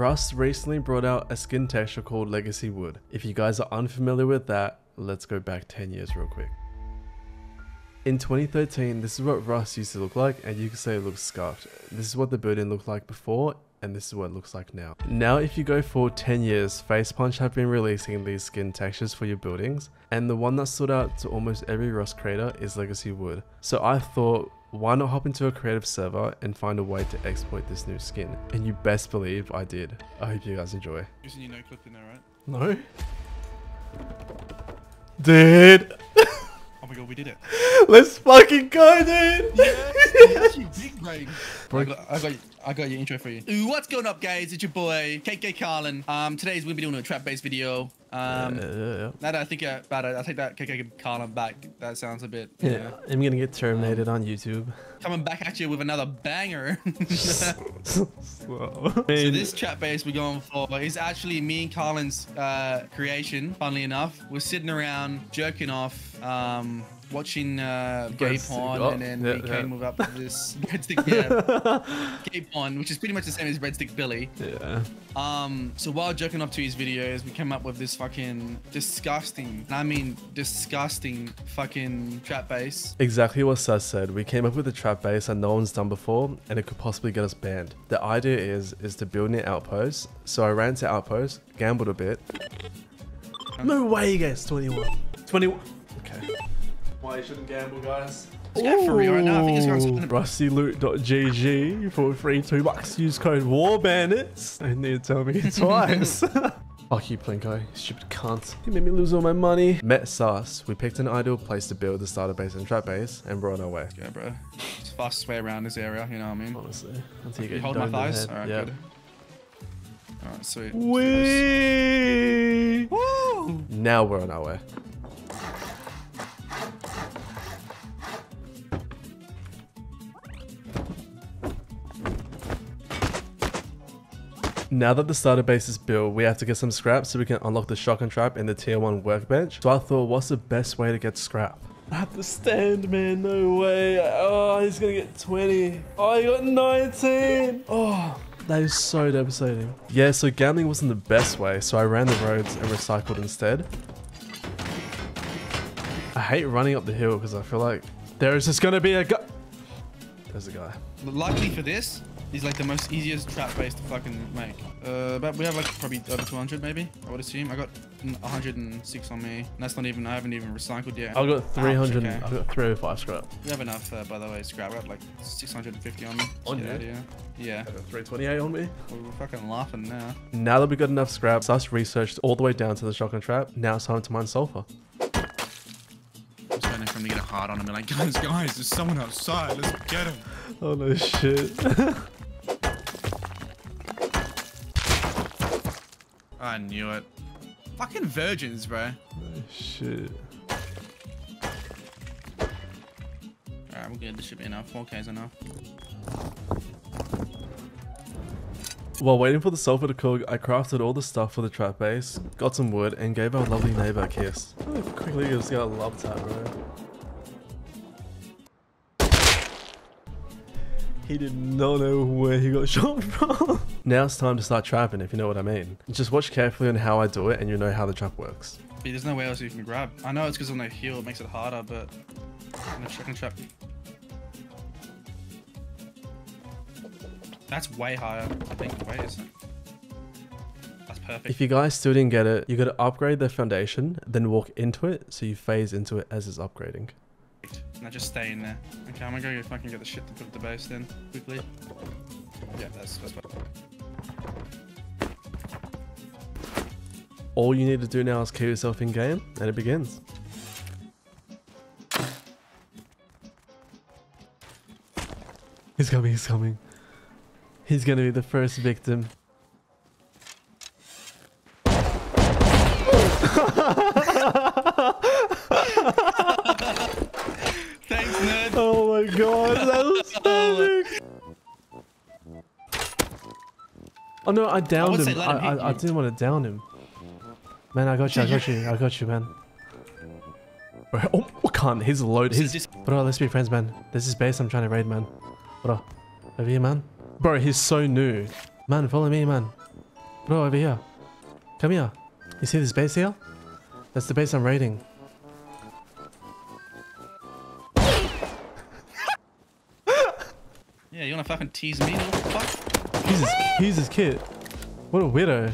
Rust recently brought out a skin texture called Legacy Wood. If you guys are unfamiliar with that, let's go back 10 years real quick. In 2013, this is what Rust used to look like, and you can say it looks scuffed. This is what the building looked like before, and this is what it looks like now. Now if you go for 10 years, Facepunch have been releasing these skin textures for your buildings, and the one that stood out to almost every Rust creator is Legacy Wood. So I thought, why not hop into a creative server and find a way to exploit this new skin? And you best believe I did. I hope you guys enjoy. Using your no clip in there, right? No? Dude! Oh my god, we did it. Let's fucking go, dude! Yes, you big brain. I got, I got, I got your intro for you. Ooh, what's going up, guys? It's your boy KK Karlin. Um, today's we'll be doing a trap-based video. Um, that I think about it, I take that Carlin back. That sounds a bit. Yeah, Yeah. I'm gonna get terminated on YouTube. Coming back at you with another banger. So this trap base we're going for is actually me and Colin's uh, creation. Funnily enough, we're sitting around jerking off, um, watching uh, gay porn, oh, and then yeah, we yeah. came with up with this breadstick, yeah, gay porn, which is pretty much the same as breadstick Billy. yeah. Um, so while jerking up to his videos, we came up with this fucking disgusting, and I mean disgusting, fucking trap base. Exactly what Seth said. We came up with a trap base that no one's done before, and it could possibly get us banned. The idea is is to build an outpost. So I ran to outpost, gambled a bit. No way he gets 21. 21. Okay. Why you shouldn't gamble, guys? It's got free right now. I think it's got something- rustyloot.gg for free two bucks. Use code WARBANDITS. I need to tell me twice. Fuck you, Plinko. you Stupid cunt. You made me lose all my money. Met Sus. We picked an ideal place to build the starter base and trap base, and we're on our way. Yeah, bro. It's the fastest way around this area. You know what I mean? Honestly. Until you You get hold my domed thighs. All right, Yep. good. All right, sweet. Wee! Woo! Now we're on our way. Now that the starter base is built, we have to get some scrap so we can unlock the shotgun trap in the tier 1 workbench. So I thought, what's the best way to get scrap? I have to stand, man. No way. Oh, he's gonna get 20. Oh, he got 19. Oh, that is so devastating. Yeah, so gambling wasn't the best way, so I ran the roads and recycled instead. I hate running up the hill because I feel like there is just gonna be a guy. There's a guy. Luckily for this, he's like the most easiest trap base to fucking make. Uh, but we have like probably over 200 maybe. I would assume. I got mm, 106 on me. And that's not even. I haven't even recycled yet. I've got Ouch, 300. okay. I've got 305 scrap. We have enough, uh, by the way. Scrap. I got like 650 on me. On you? Yeah. I've got 328 on me. We're fucking laughing now. Now that we got enough scrap, Sus researched all the way down to the shotgun trap. Now it's time to mine sulfur. I'm just waiting for him to get a hard on him. and Like, guys, guys, there's someone outside. Let's get him. Oh no shit. I knew it. Fucking virgins, bro. oh shit. Alright, we're good. This should be enough. 4K is enough. While waiting for the sulfur to cook, I crafted all the stuff for the trap base, got some wood, and gave our lovely neighbor a kiss. Quickly just got a love tap, bro. He did not know where he got shot from. now it's time to start trapping, if you know what I mean. Just watch carefully on how I do it, and you'll know how the trap works. But there's no way else you can grab. I know it's because on the heel it makes it harder, but in the chicken trap. That's way higher, I think. Wait, isn't? That's perfect. If you guys still didn't get it, you gotta upgrade the foundation, then walk into it, so you phase into it as it's upgrading. Now just stay in there. Okay, I'm gonna go fucking get the shit to put the base then, quickly. Yeah, that's that's what. All you need to do now is kill yourself in game, and it begins. He's coming, he's coming. He's gonna be the first victim. Oh no, I downed say him. I, I, I didn't want to down him. Man, I got you, I got you, I got you, man. Bro, oh, I can't. He's loaded. He's. This- Bro, let's be friends, man. This is base I'm trying to raid, man. Bro, over here, man. Bro, he's so new. Man, follow me, man. Bro, over here. Come here. You see this base here? That's the base I'm raiding. Yeah, you wanna fucking tease me? The fuck? He's his, he's his kid. What a weirdo.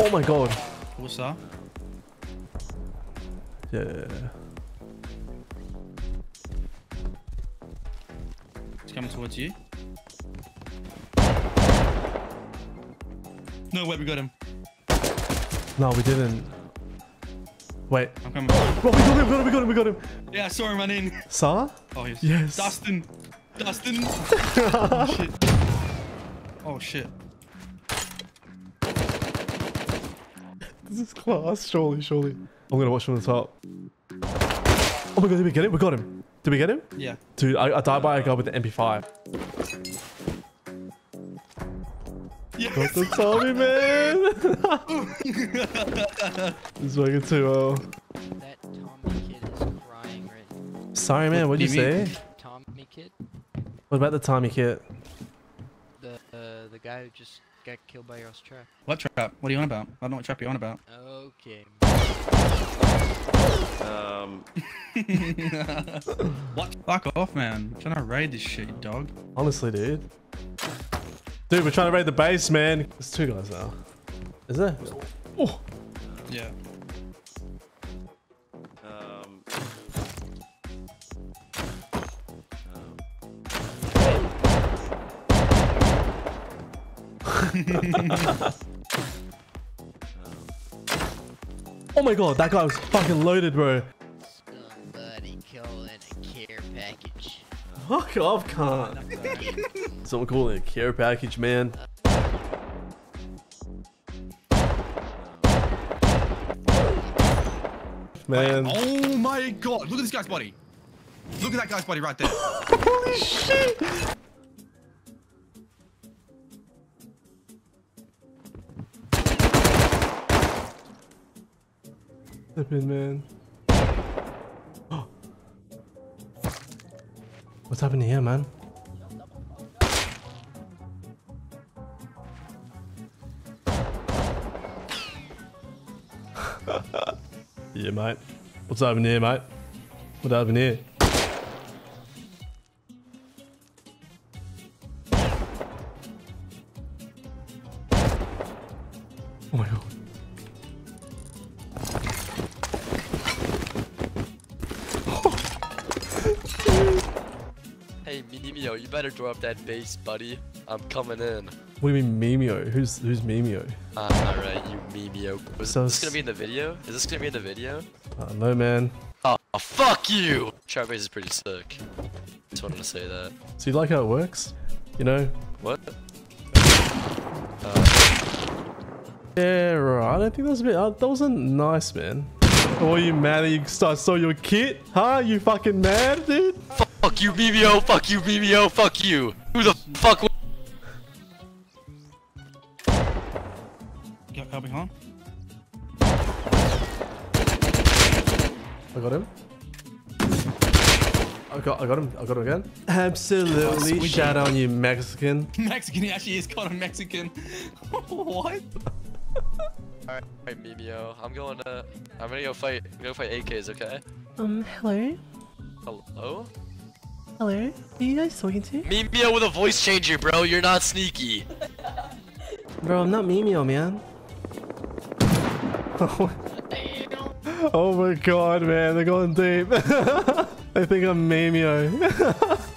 Oh my god. What's that? Yeah. He's coming towards you. No way, we got him. No, we didn't. Wait. I'm coming. Bro, we got him, we got him, we got him, we got him. Yeah, I saw him run in. Sar? Oh, he's Yes. Dustin. Dustin. oh, shit. Oh shit. This is class, surely, surely. I'm gonna watch from the top. Oh my god, did we get it? We got him. Did we get him? Yeah. Dude, I, I died by a guy with the MP5. Yes. Got the Tommy, man! It's working too well. That Tommy kid is crying right now. Sorry, man, what'd you do you say? Tommy kid? What about the Tommy kit? The uh, the guy who just got killed by your trap. What trap? What are you on about? I don't know what trap you're on about. Okay. Um, What? Fuck off, man. I'm trying to raid this shit, you dog. Honestly, dude. Dude, we're trying to raid the base, man. There's two guys now. Is there? Oh, Yeah. Oh my god, that guy was fucking loaded, bro. Somebody calling a care package. Fuck off, can't. Someone calling it a care package, man. Man. Oh my god. Look at this guy's body. Look at that guy's body right there. Holy shit! Man. What's happening here, man? yeah, mate. What's happening here, mate? What happened here? Hey, Memeio, you better drop that base, buddy. I'm coming in. What do you mean Memeio? Who's who's Memeio? Ah, alright, you Memeio. Was So this gonna be in the video? Is this gonna be in the video? I don't man. Oh, fuck you! Trap base is pretty sick. Just wanted to say that. So you like how it works? You know? What? Yeah, right. I don't think that was a bit. Uh, that wasn't nice, man. Oh, you mad that you saw your kit? Huh? You fucking mad, dude? Fuck you, BBO, Fuck you, BBO, Fuck you! Who the fuck? w- Got help me, huh? I got him. I got, I got him. I got him again. Absolutely. squidgy. Shout out you Mexican. Mexican, he actually is called a Mexican. what? Alright, alright, Memeio. I'm going to. I'm gonna go fight. I'm gonna fight AKs, okay? Um, hello, Hello? Hello. Who you guys talking to? Memeio with a voice changer, bro. You're not sneaky. Bro, I'm not Memeio, man. oh my god, man, they're going deep. I think I'm Memeio.